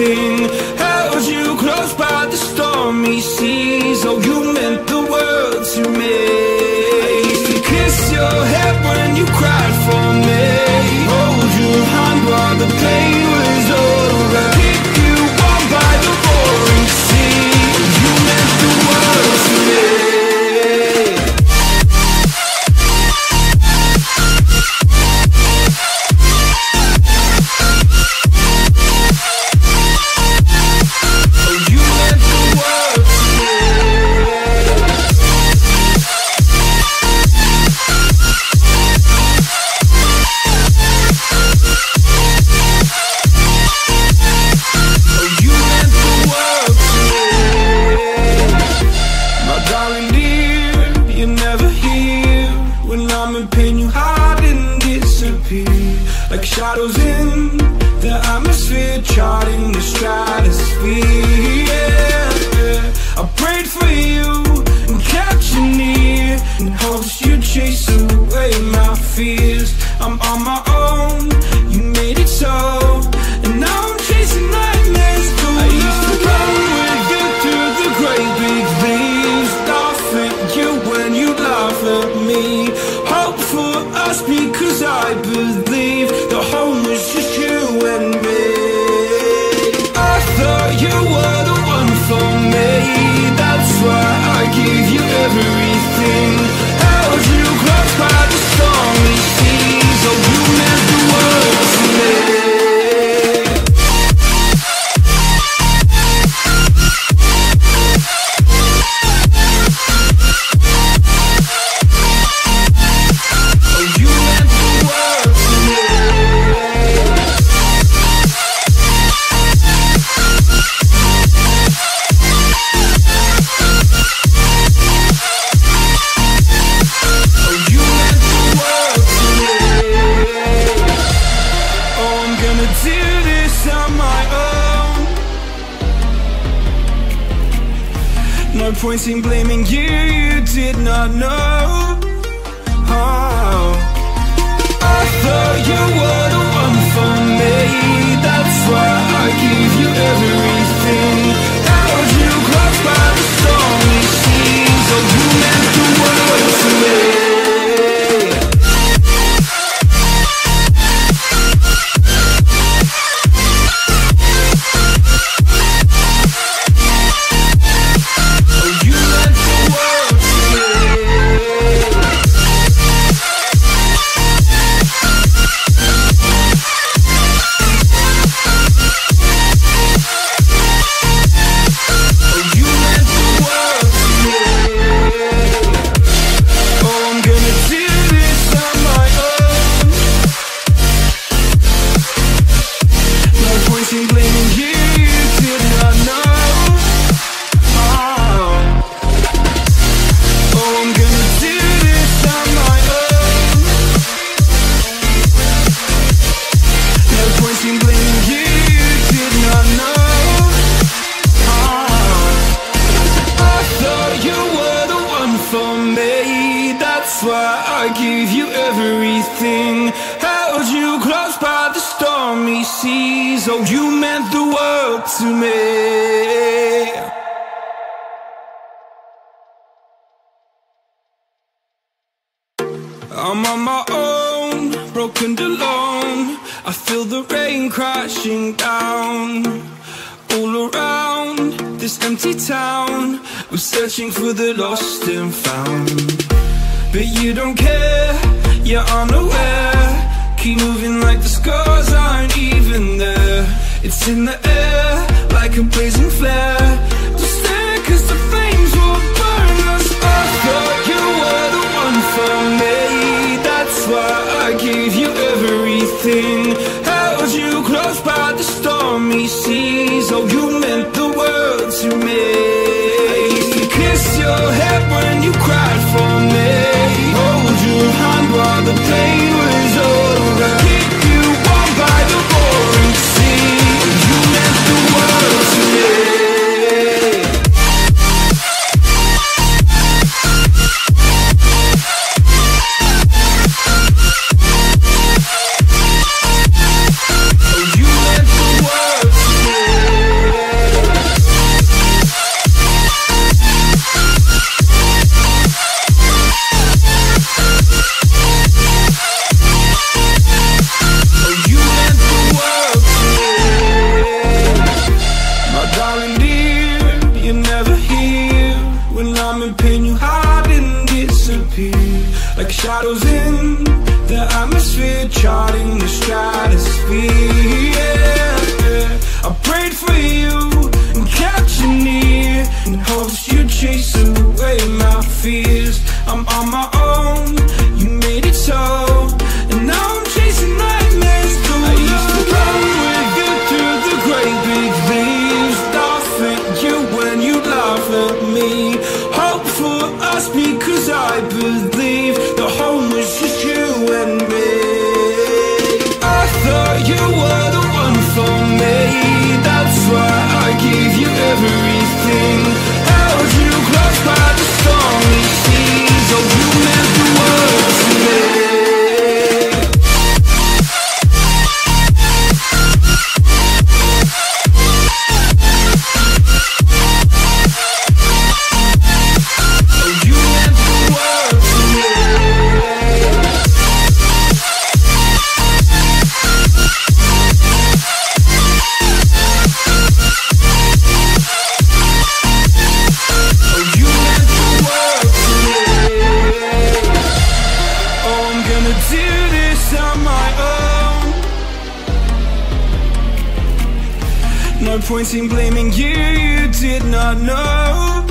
everything. I'm pain, you hide and disappear. Like shadows in the atmosphere, charting the stratosphere. Yeah, yeah. I prayed for you and kept you near in hopes you'd chase away my fears. I'm on my own, you made it so. And now I'm chasing nightmares. I used to run with you through the great big leaves. Laugh at you when you laugh at me. Hope for us because I believe the home was just you and me. I thought you were the one for me. That's why I gave you everything. Own. No point in blaming you, you did not know. Oh. I thought you were the one for me. That's why I gave you everything. Held you close by the stormy That's why I gave you everything. Held you close by the stormy seas. Oh, you meant the world to me. I'm on my own, broken alone. I feel the rain crashing down all around this empty town. I'm searching for the lost and found. But you don't care, you're unaware. Keep moving like the scars aren't even there. It's in the air, like a blazing flare. Don't stare cause the flames will burn us. I thought you were the one for me. That's why I gave you everything. Held you close by the stormy seas. Oh, you meant the world to me. I used to kiss your head when you cried. no point in blaming you, you did not know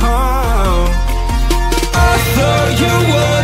oh. I thought you would